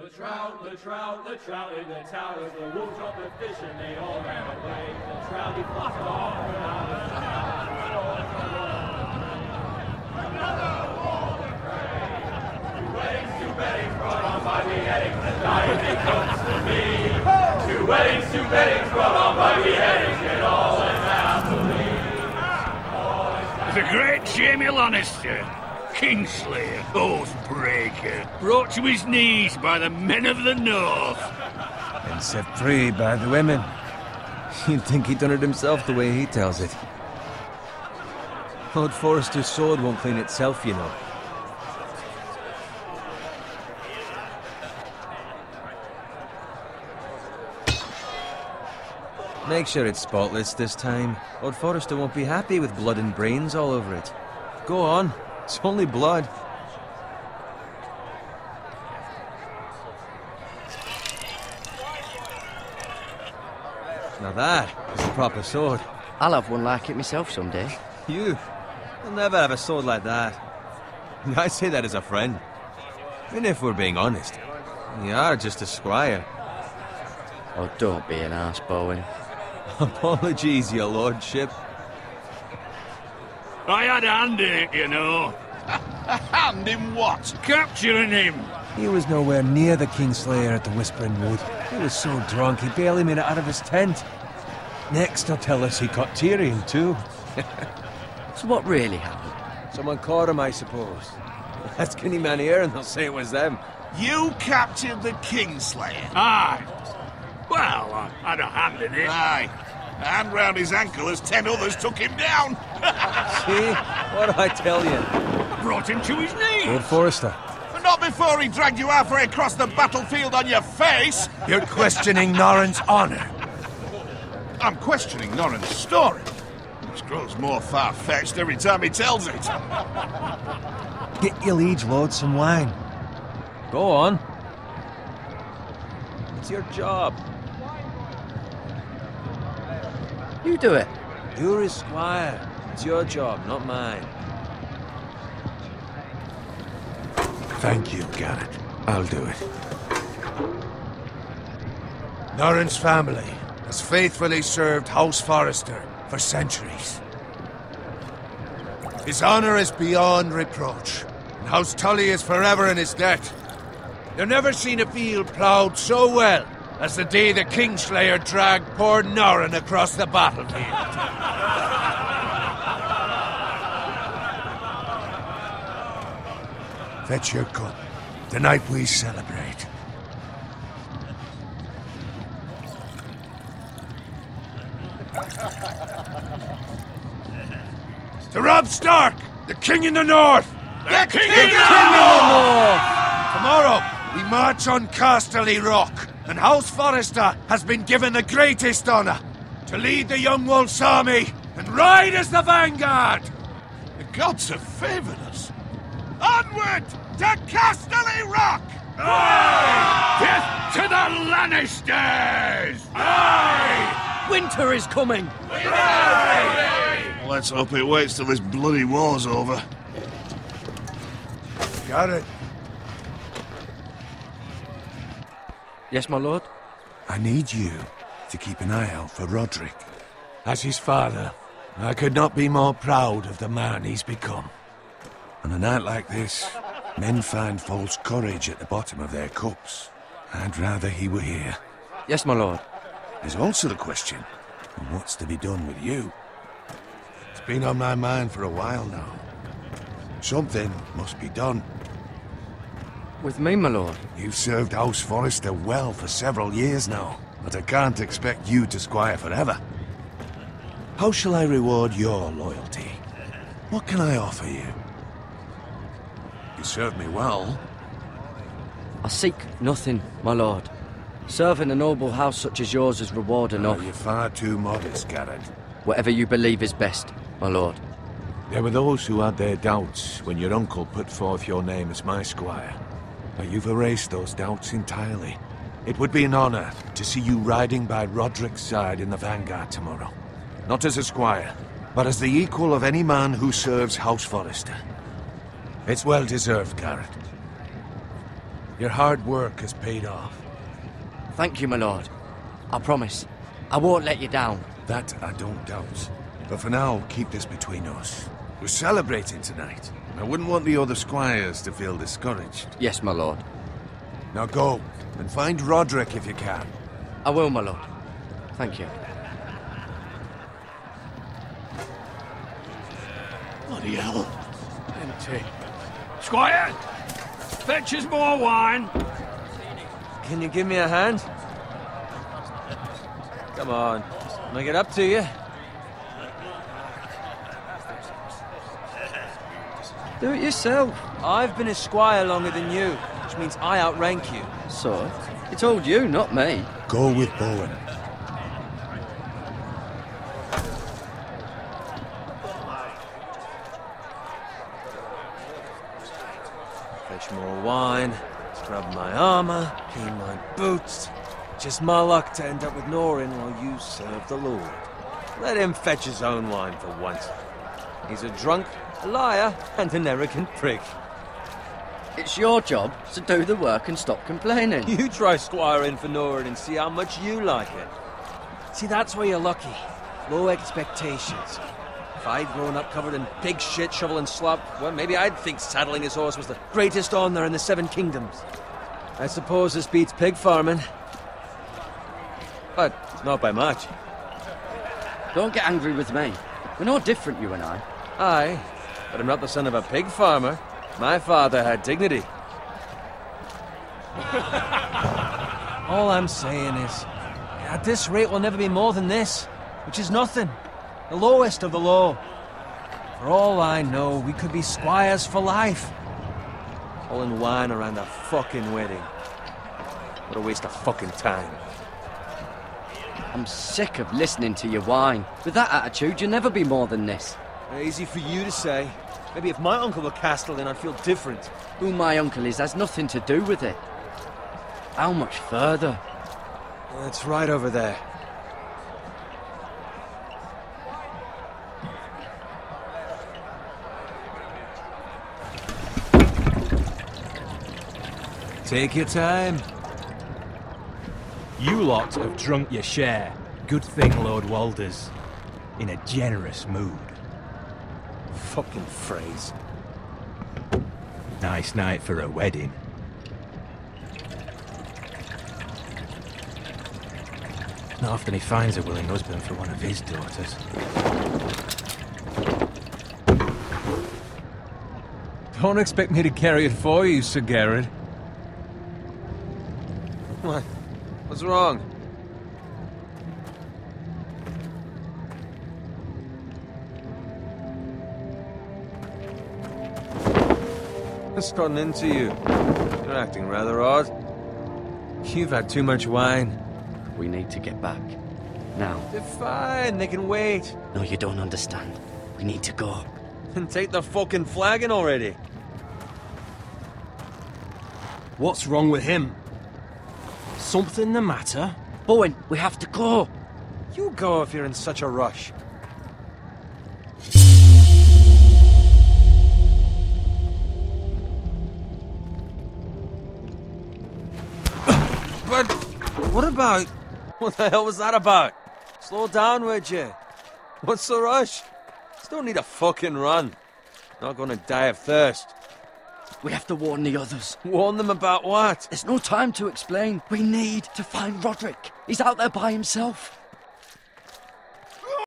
The trout, the trout, the trout in the towers, the wolves dropped the fish and they all ran away. The trout he fluffed off and out of Another to pray. Two weddings, two weddings brought on by beheadings, and to me. Two weddings, two brought on by get all in happily. The great Jaime Lannister, Kingslayer, Oathbreaker, brought to his knees by the men of the North. And set free by the women. You'd think he'd done it himself the way he tells it. Lord Forrester's sword won't clean itself, you know. Make sure it's spotless this time. Lord Forrester won't be happy with blood and brains all over it. Go on. It's only blood. Now that is a proper sword. I'll have one like it myself someday. You? You'll never have a sword like that. I say that as a friend. And if we're being honest, you are just a squire. Oh, don't be an ass, Bowen. Apologies, your lordship. I had a hand in it, you know. A hand in what? Capturing him. He was nowhere near the Kingslayer at the Whispering Wood. He was so drunk he barely made it out of his tent. Next, he'll tell us he caught Tyrion, too. So what really happened? Someone caught him, I suppose. Ask any man here and they'll say it was them. You captured the Kingslayer. Aye. Well, I had a hand in it. Aye. A hand round his ankle as ten others took him down. See? What do I tell you? Brought him to his knees. Lord Forrester. But not before he dragged you halfway across the battlefield on your face. You're questioning Norrin's honor. I'm questioning Norrin's story. Which grows more far-fetched every time he tells it. Get your liege lord some wine. Go on. It's your job. You do it. You're his squire. It's your job, not mine. Thank you, Garrett. I'll do it. Norrin's family has faithfully served House Forrester for centuries. His honor is beyond reproach, and House Tully is forever in his debt. You've never seen a field ploughed so well as the day the Kingslayer dragged poor Norrin across the battlefield. Fetch your cup. Tonight we celebrate. To Robb Stark, the King in the North! The King, of the kingdom! Tomorrow, we march on Casterly Rock, and House Forrester has been given the greatest honor to lead the Young Wolf's army and ride as the vanguard! The gods have favored us. Onward to Casterly Rock! Aye! Death to the Lannisters! Aye! Winter is coming. Aye! Let's hope it waits till this bloody war's over. Got it. Yes, my lord? I need you to keep an eye out for Roderick. As his father, I could not be more proud of the man he's become. On a night like this, men find false courage at the bottom of their cups. I'd rather he were here. Yes, my lord. There's also the question what's to be done with you. It's been on my mind for a while now. Something must be done. With me, my lord. You've served House Forrester well for several years now, but I can't expect you to squire forever. How shall I reward your loyalty? What can I offer you? You served me well. I seek nothing, my lord. Serving a noble house such as yours is reward ah, Oh, enough. you're far too modest, Garrett. Whatever you believe is best, my lord. There were those who had their doubts when your uncle put forth your name as my squire. But you've erased those doubts entirely. It would be an honor to see you riding by Roderick's side in the vanguard tomorrow. Not as a squire, but as the equal of any man who serves House Forrester. It's well deserved, Garrett. Your hard work has paid off. Thank you, my lord. I promise. I won't let you down. That I don't doubt. But for now, keep this between us. We're celebrating tonight. I wouldn't want the other squires to feel discouraged. Yes, my lord. Now go, and find Roderick if you can. I will, my lord. Thank you. Bloody hell. Empty. Squire! Fetch us more wine. Can you give me a hand? Come on. Make it up to you. Do it yourself. I've been a squire longer than you, which means I outrank you. So? He told you, not me. Go with Bowen. Fetch more wine, scrub my armor, clean my boots. Just my luck to end up with Norin while you serve the Lord. Let him fetch his own wine for once. He's a drunk, a liar, and an arrogant prick. It's your job to do the work and stop complaining. You try squiring for Norin and see how much you like it. See, that's where you're lucky. Low expectations. If I'd grown up covered in pig shit, shovel and slop, well, maybe I'd think saddling his horse was the greatest honor in the Seven Kingdoms. I suppose this beats pig farming. But not by much. Don't get angry with me. We're no different, you and I. Aye, but I'm not the son of a pig farmer. My father had dignity. All I'm saying is, at this rate, we'll never be more than this, which is nothing. The lowest of the low. For all I know, we could be squires for life. All in wine around a fucking wedding. What a waste of fucking time. I'm sick of listening to your whine. With that attitude, you'll never be more than this. Easy for you to say. Maybe if my uncle were Castellan, I'd feel different. Who my uncle is has nothing to do with it. How much further? It's right over there. Take your time. You lot have drunk your share. Good thing Lord Walder's in a generous mood. Fucking Freys. Nice night for a wedding. Not often he finds a willing husband for one of his daughters. Don't expect me to carry it for you, Sir Garrett. What? What's wrong? What's gotten into you? You're acting rather odd. You've had too much wine. We need to get back. Now. They're fine, they can wait. No, you don't understand. We need to go. And take the fucking flagon already. What's wrong with him? Something the matter? Bowen, we have to go. You go if you're in such a rush. But what about... What the hell was that about? Slow down, would you? What's the rush? Still need a fucking run. Not gonna die of thirst. We have to warn the others. Warn them about what? There's no time to explain. We need to find Roderick. He's out there by himself.